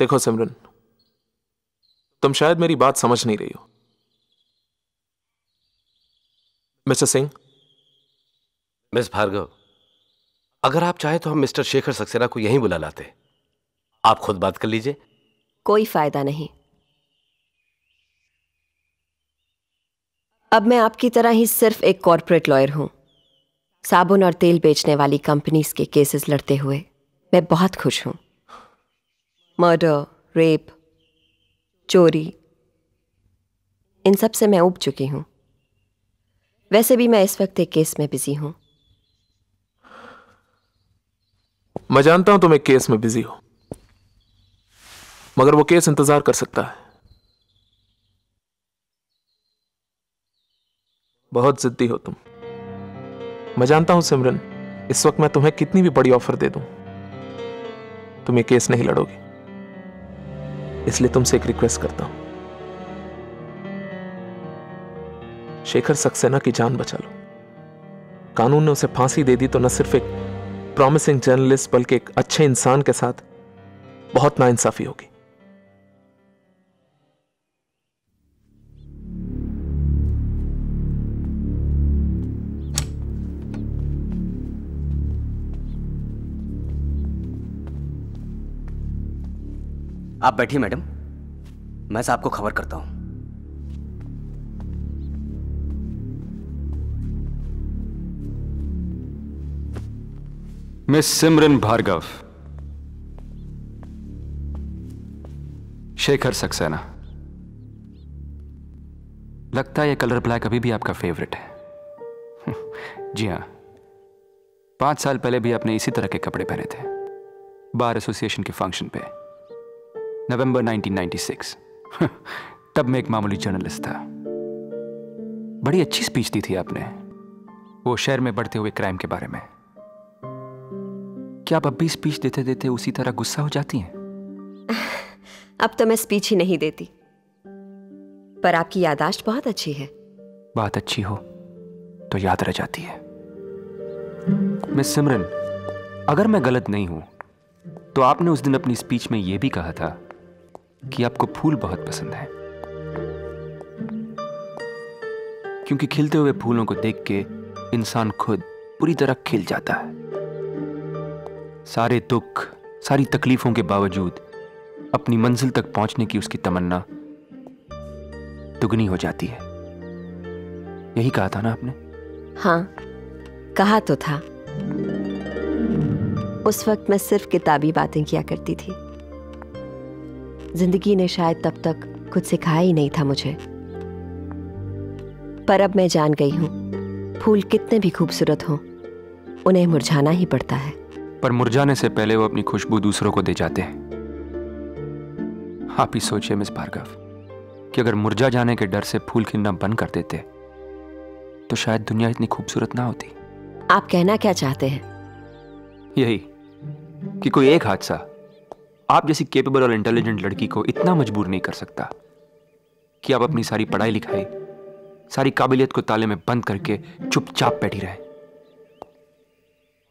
देखो सिमरन तुम शायद मेरी बात समझ नहीं रही हो। मिस्टर सिंह? मिस भार्गव अगर आप चाहे तो हम मिस्टर शेखर सक्सेना को यहीं बुला लाते। आप खुद बात कर लीजिए। कोई फ़ायदा नहीं। अब मैं आपकी तरह ही सिर्फ़ एक कॉरपोरेट लॉयर हूँ। साबुन और तेल बेचने वाली कंपनीज़ के केसेस लड़ते हुए मैं बहुत खुश हूँ। मर्डर, रेप, चोरी। इन सबसे मैं उब चुकी हूँ। वैसे भी मैं इस वक्त एक केस में बिज़ी हूँ। मैं जानता हूँ तुम एक केस में बिज़ी हो। मगर वो केस इंतज़ार कर सकता है। बहुत जिद्दी हो तुम। मैं जानता हूँ सिमरन, इस वक्त मैं तुम्हें कितनी भी बड़ी ऑफ़र दे दूँ, तुम ये केस नहीं लड़ोगी। इसलिए तुमसे एक रिक्वेस्ट करता हूँ। शेखर सक्सेना की जान बचा लो। कानून ने उसे फांसी दे दी तो न सिर्फ़ एक प्रॉमिसिंग जर्नलिस्ट बल्कि एक अच्छे इंसान के साथ बहुत नाइंसाफी होगी। आप बैठिए, मैडम। मैं से आपको खबर करता हूँ। मिस सिमरन भार्गव। शेखर सक्सेना। लगता है ये कलर ब्लैक अभी भी आपका फेवरेट है। जी हाँ। पाँच साल पहले भी आपने इसी तरह के कपड़े पहने थे। बार एसोसिएशन के फ़ंक्शन पे। नवंबर 1996 तब मैं एक मामूली जर्नलिस्ट था। बड़ी अच्छी स्पीच दी थी आपने। वो शहर में बढ़ते हुए क्राइम के बारे में। क्या आप अब भी स्पीच देते देते उसी तरह गुस्सा हो जाती हैं? अब तो मैं स्पीच ही नहीं देती। पर आपकी यादाश्त बहुत अच्छी है। बात अच्छी हो तो याद रह जाती है। मिस सिमरन अगर मैं गलत नहीं हूँ तो आपने उस दिन अपनी स्पीच में यह भी कहा था कि आपको फूल बहुत पसंद है। क्योंकि खिलते हुए फूलों को देख के इंसान खुद पूरी तरह खिल जाता है। सारे दुख, सारी तकलीफों के बावजूद अपनी मंजिल तक पहुँचने की उसकी तमन्ना दुगनी हो जाती है। यही कहा था ना आपने? हाँ कहा तो था। उस वक्त मैं सिर्फ़ किताबी बातें किया करती थी। ज़िंदगी ने शायद तब तक कुछ सिखाया ही नहीं था मुझे। पर अब मैं जान गई हूँ फूल कितने भी खूबसूरत हों उन्हें मुरझाना ही पड़ता है। पर मुरझाने से पहले वो अपनी खुशबू दूसरों को दे जाते हैं। आप ही सोचिए मिस भार्गव कि अगर मुरझा जाने के डर से फूल खिलना बंद कर देते तो शायद दुनिया इतनी खूबसूरत ना होती। आप कहना क्या चाहते हैं? यही कि कोई एक हादसा आप जैसी केपेबल और इंटेलिजेंट लड़की को इतना मजबूर नहीं कर सकता कि आप अपनी सारी पढ़ाई लिखाई, सारी काबिलियत को ताले में बंद करके चुपचाप बैठी रहे।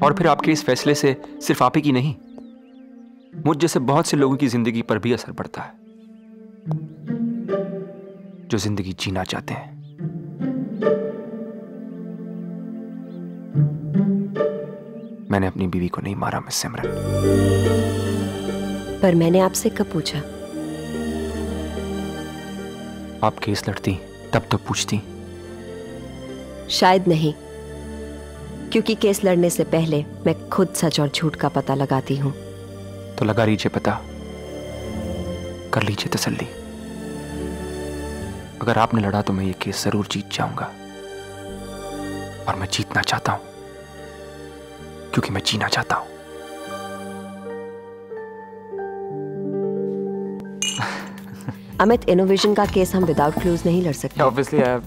और फिर आपके इस फैसले से सिर्फ़ आप ही की नहीं, मुझ जैसे बहुत से लोगों की ज़िंदगी पर भी असर पड़ता है, जो ज़िंदगी जीना चाहते हैं। मैंने अपनी बीवी को नहीं मारा, मिस सिमरन। पर मैंने आपसे कब पूछा? आप केस लड़ती तब तो पूछती। शायद नहीं। क्योंकि केस लड़ने से पहले मैं खुद सच और झूठ का पता लगाती हूँ। तो लगा लीजिए पता। कर लीजिए तसल्ली। अगर आपने लड़ा तो मैं ये केस ज़रूर जीत जाऊँगा। और मैं जीतना चाहता हूँ। क्योंकि मैं जीना चाहता हूँ। अमित इनोवेशन का केस हम विदाउट क्लूज नहीं लड़ सकते। ऑब्वियसली आई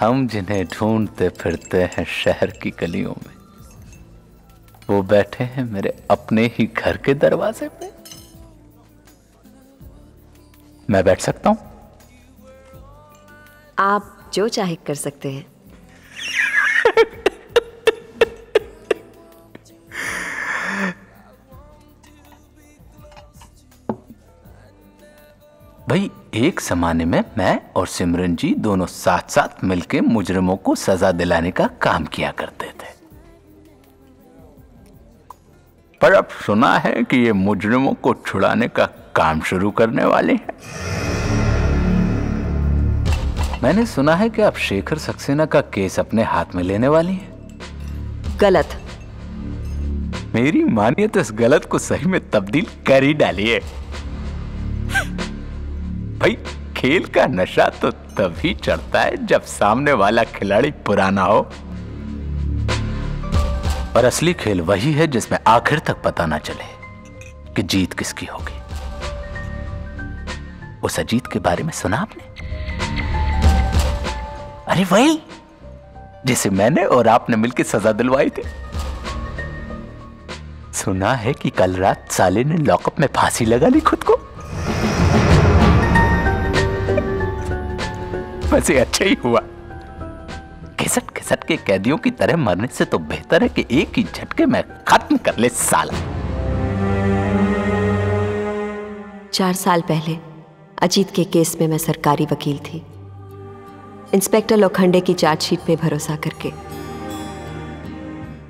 हम जिन्हें ढूंढते फिरते हैं शहर की गलियों में वो बैठे हैं मेरे अपने ही घर के दरवाजे पे। मैं बैठ सकता हूँ? आप जो चाहे कर सकते हैं। भाई एक जमाने में मैं और सिमरन जी दोनों साथ साथ मिलके मुजरिमों को सजा दिलाने का काम किया करते थे। पर अब सुना है कि ये मुजरिमों को छुड़ाने का काम शुरू करने वाले हैं। मैंने सुना है कि आप शेखर सक्सेना का केस अपने हाथ में लेने वाली हैं। गलत। मेरी मानिए तो इस गलत को सही में तब्दील कर ही डाली है भाई, खेल का नशा तो तभी चढ़ता है जब सामने वाला खिलाड़ी पुराना हो। और असली खेल वही है जिसमें आखिर तक पता ना चले कि जीत किसकी होगी। उस अजीत के बारे में सुना आपने? अरे वही, जिसे मैंने और आपने मिलकर सजा दिलवाई थी। सुना है कि कल रात साले ने लॉकअप में फांसी लगा ली खुद को। वैसे अच्छा ही हुआ। घिसट घिसट के कैदियों की तरह मरने से तो बेहतर है कि एक ही झटके में खत्म कर ले साला। चार साल पहले अजीत के केस में मैं सरकारी वकील थी। इंस्पेक्टर लोखंडे की चार्जशीट पे भरोसा करके।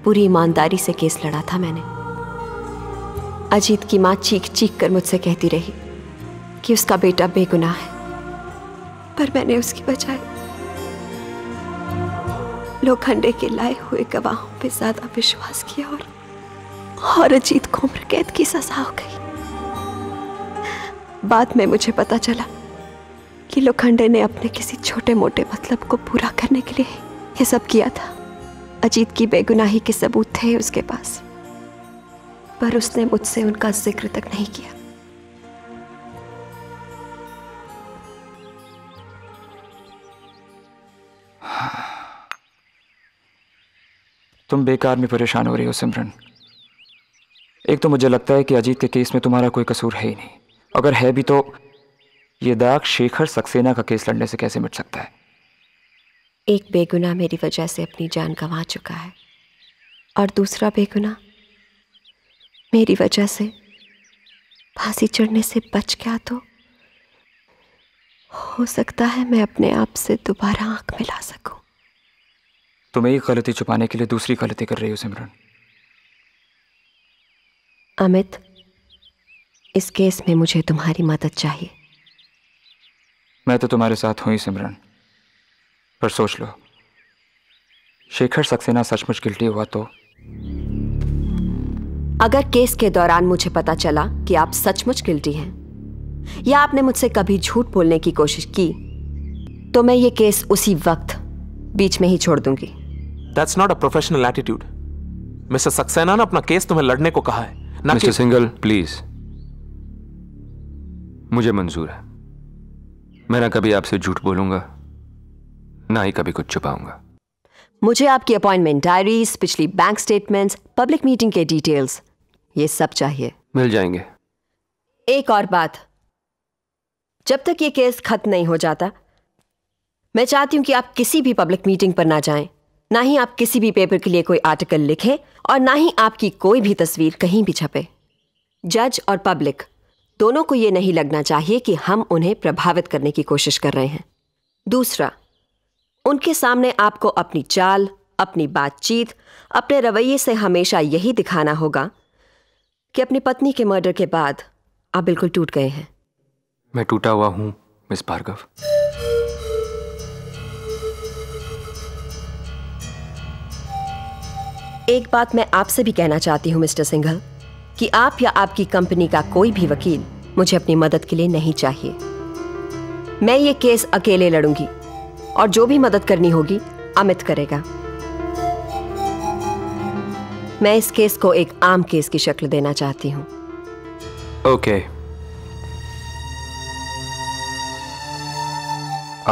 पूरी ईमानदारी से केस लड़ा था मैंने। अजीत की माँ चीख चीख कर मुझसे कहती रही कि उसका बेटा बेगुनाह है। पर मैंने उसकी बजाय लोखंडे के लाए हुए गवाहों पे ज़्यादा विश्वास किया और और अजीत को उम्र कैद की सजा हो गई। बाद में मुझे पता चला कि लोखंडे ने अपने किसी छोटे मोटे मतलब को पूरा करने के लिए यह सब किया था। अजीत की बेगुनाही के सबूत थे उसके पास, पर उसने मुझसे उनका ज़िक्र तक नहीं किया। तुम बेकार में परेशान हो रही हो, सिमरन। एक तो मुझे लगता है कि अजीत के केस में तुम्हारा कोई कसूर है ही नहीं। अगर है भी तो ये दाग शेखर सक्सेना का केस लड़ने से कैसे मिट सकता है? एक बेगुनाह मेरी वजह से अपनी जान गंवा चुका है, और दूसरा बेगुनाह मेरी वजह से फांसी चढ़ने से बच गया तो हो सकता है मैं अपने आप से दोबारा आँख मिला सकूँ। तुम एक गलती छुपाने के लिए दूसरी गलती कर रही हो सिमरन। अमित इस केस में मुझे तुम्हारी मदद चाहिए। मैं तो तुम्हारे साथ हूँ ही सिमरन। पर सोच लो शेखर सक्सेना सचमुच गिल्टी हुआ तो। अगर केस के दौरान मुझे पता चला कि आप सचमुच गिल्टी हैं या आपने मुझसे कभी झूठ बोलने की कोशिश की तो मैं ये केस उसी वक्त बीच में ही छोड़ दूँगी। That's not a professional attitude mister Saxena ने अपना केस तुम्हें लड़ने को कहा है ना मिस्टर सिंगल प्लीज़। मुझे मंजूर है। मैं ना कभी आपसे झूठ बोलूँगा ना ही कभी कुछ छुपाऊँगा। मुझे आपकी अपॉइंटमेंट डायरीज पिछली बैंक स्टेटमेंट्स पब्लिक मीटिंग के डिटेल्स ये सब चाहिए। मिल जाएँगे। एक और बात। जब तक ये केस खत्म नहीं हो जाता मैं चाहती हूँ कि आप किसी भी पब्लिक मीटिंग पर ना जाएँ। ना ही आप किसी भी पेपर के लिए कोई आर्टिकल लिखें और ना ही आपकी कोई भी तस्वीर कहीं भी छपे। जज और पब्लिक, दोनों को ये नहीं लगना चाहिए कि हम उन्हें प्रभावित करने की कोशिश कर रहे हैं। दूसरा, उनके सामने आपको अपनी चाल, अपनी बातचीत, अपने रवैये से हमेशा यही दिखाना होगा कि अपनी पत्नी के मर्डर के बाद आप बिल्कुल टूट गए हैं। मैं टूटा हुआ हूँ, मिस भार्गव। एक बात मैं आपसे भी कहना चाहती हूँ, मिस्टर सिंघल, कि आप या आपकी कंपनी का कोई भी वकील मुझे अपनी मदद के लिए नहीं चाहिए। मैं ये केस अकेले लड़ूँगी और जो भी मदद करनी होगी, अमित करेगा। मैं इस केस को एक आम केस की शक्ल देना चाहती हूँ। ओके।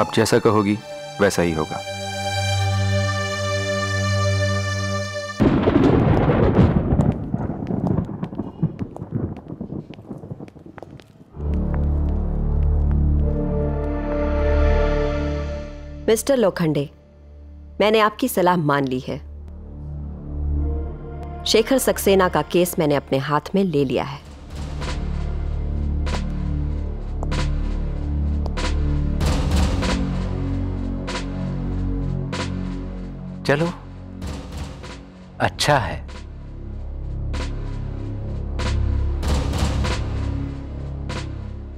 आप जैसा कहोगी, वैसा ही होगा। मिस्टर लोखंडे, मैंने आपकी सलाह मान ली है। शेखर सक्सेना का केस मैंने अपने हाथ में ले लिया है। चलो। अच्छा है।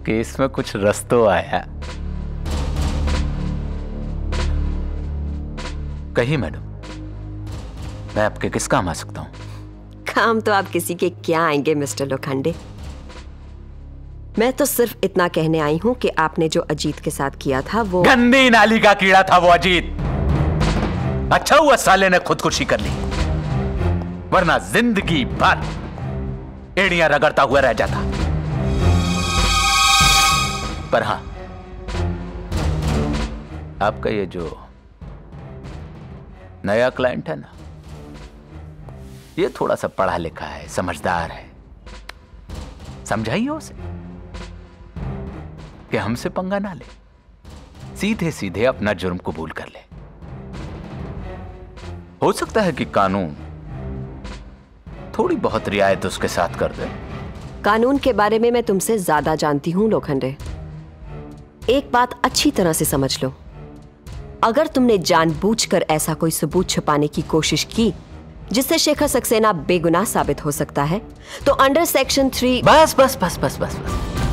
केस में कुछ रस तो आया। कही मैडम। मैं आपके किस काम आ सकता हूँ? काम तो आप किसी के क्या आएँगे मिस्टर लोखंडे? मैं तो सिर्फ़ इतना कहने आई हूँ कि आपने जो अजीत के साथ किया था वो गंदी नाली का कीड़ा था वो अजीत। अच्छा हुआ साले ने खुदकुशी कर ली। वरना ज़िंदगी भर एड़ियाँ रगड़ता हुआ रह जाता। पर हाँ आपका ये जो नया क्लाइंट है ना? ये थोड़ा सा पढ़ा लिखा है, समझदार है। समझाइए उसे कि हमसे पंगा ना ले। सीधे सीधे अपना जुर्म कबूल कर ले। हो सकता है कि कानून थोड़ी बहुत रियायत उसके साथ कर दे। कानून के बारे में मैं तुमसे ज़्यादा जानती हूँ, लोखंडे। एक बात अच्छी तरह से समझ लो। अगर तुमने जानबूझकर ऐसा कोई सबूत छुपाने की कोशिश की, जिससे शेखर सक्सेना बेगुनाह साबित हो सकता है तो अंडर सेक्शन थ्री बस बस बस बस बस बस।